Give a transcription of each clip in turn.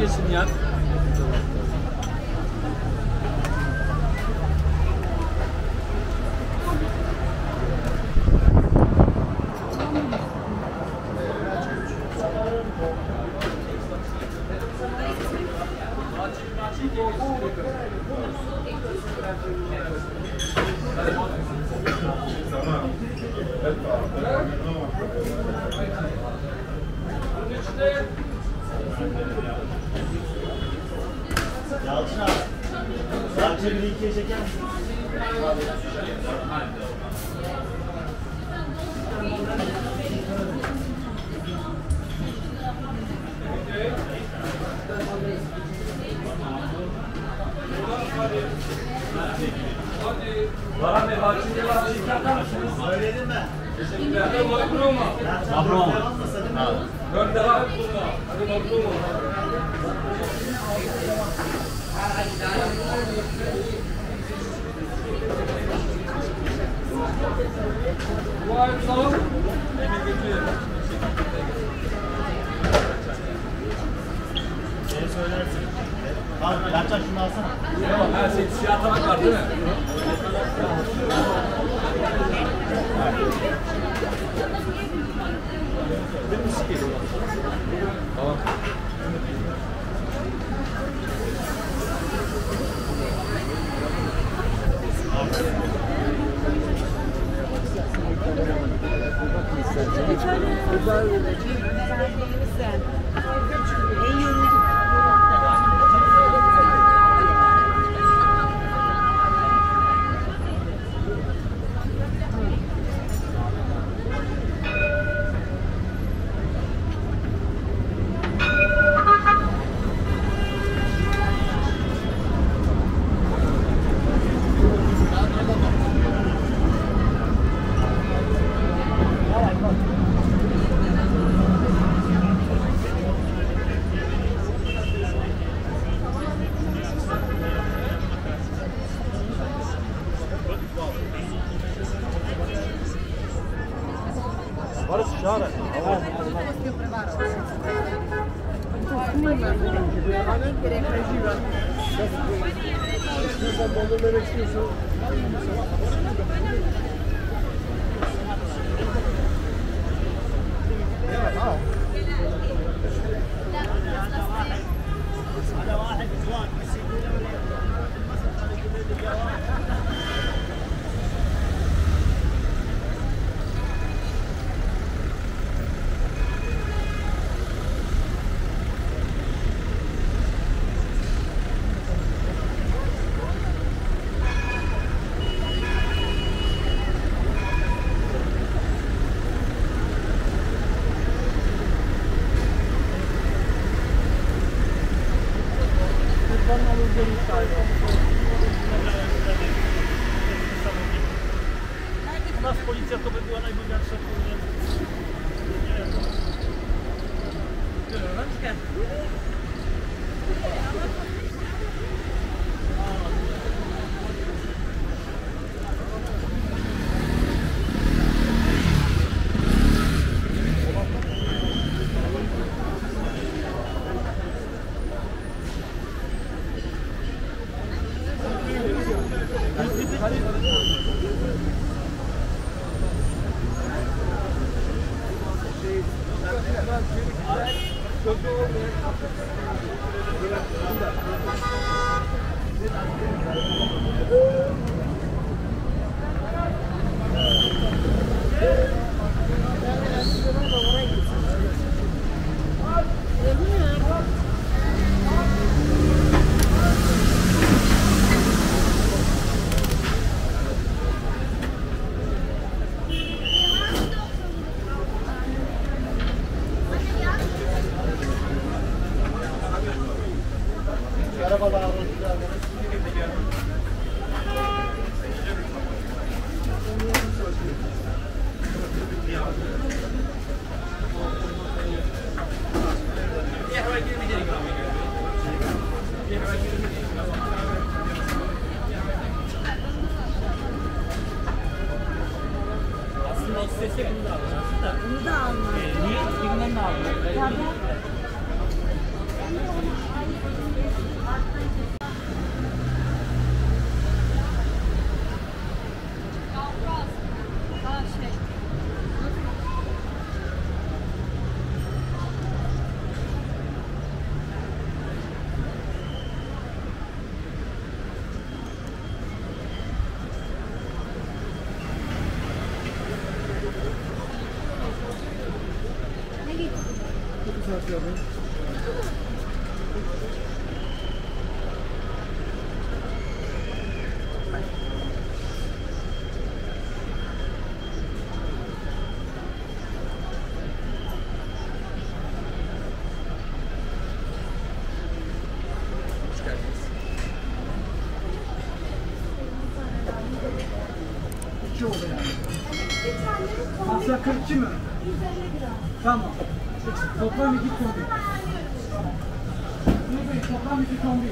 Bahçe 2'ye geçin ya. Bir ikiye çeker misin? Baran Bey Bahçe'de Bahçe 2 atar mısınız? Söyledim mi? Teşekkürler. Mabruma. Mabruma. Devam. Hadi Mabruma. Bu ay sağ. Şey söylersin. Abi Yalçın şunu alsana. Tamam, her şey siyah tabak var değil mi? Tamam. Bir tane özel bir özelliğimizden. على واحد جوان بس يقول u nas policja to by była najbogatsza kurde. Nie wiem. Rączkę. Ale İki oldu yani. Masa 42 mi? Tamam. Toplam iki kombi. Bunu Bey, toplam iki kombi.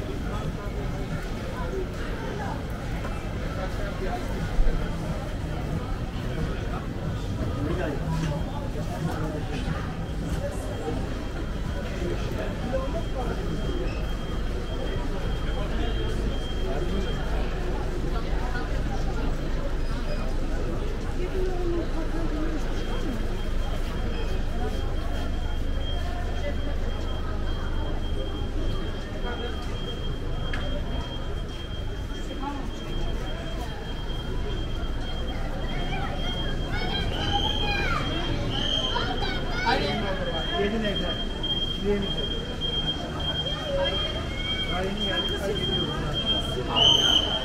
Yemeyeceğim. Daha yeni geldik. Hadi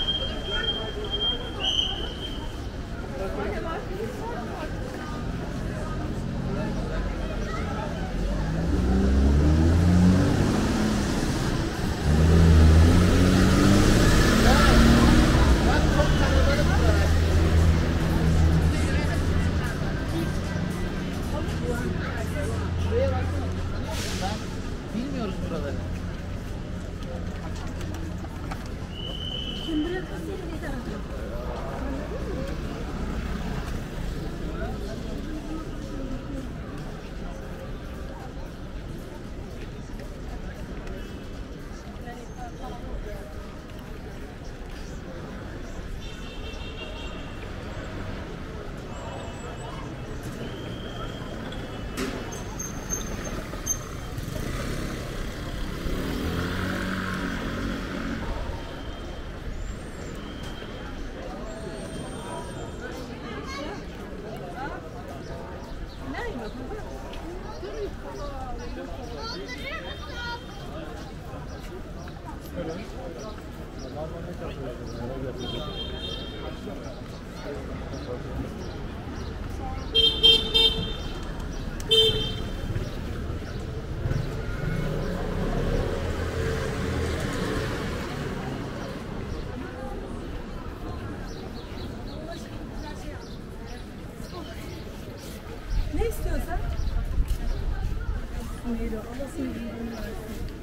Ne istiyorsan? Neydi? Allah seni bildiğini versin.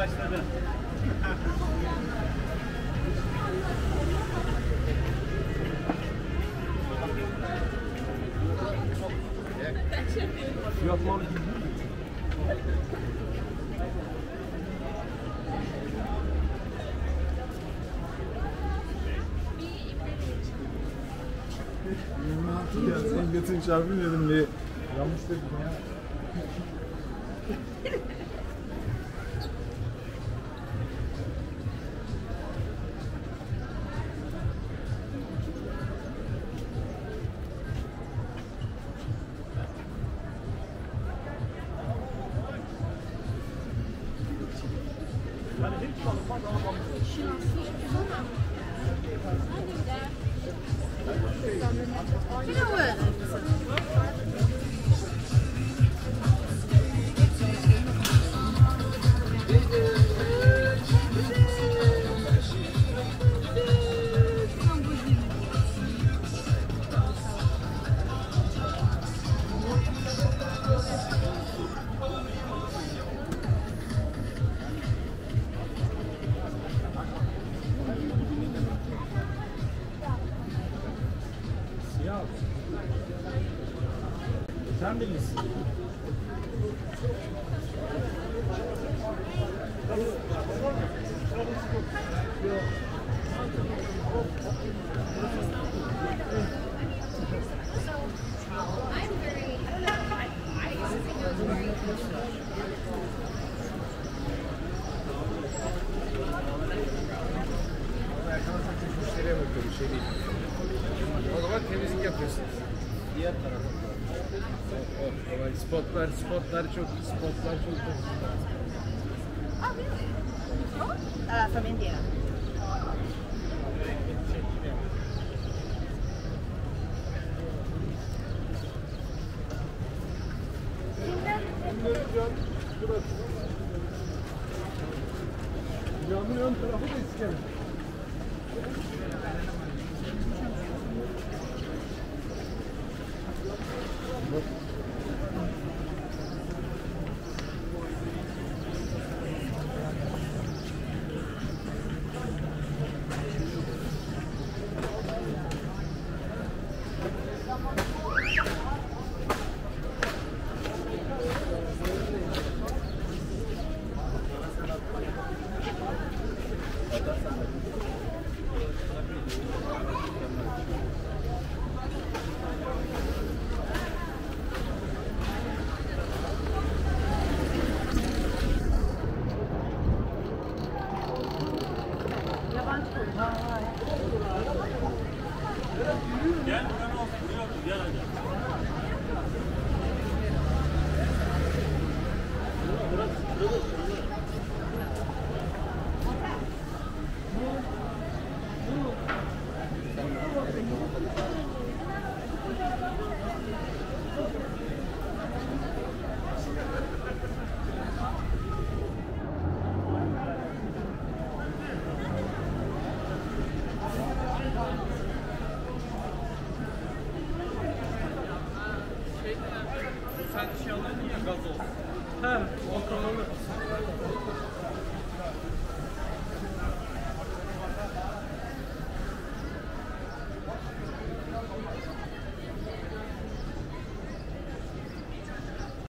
başladı. Yok ya senin götün çarpıyor dedim bir yanlış dedim ya. şey değil. O zaman temizlik yapıyorsunuz. Diğer tarafa. Oh, oh. Spotlar, spotlar çok, spotlar çok çok. Uh, from India. Camın ön tarafı da iskele. Look. Gel buradan olsun. Buraya otur. Gel hadi. He, o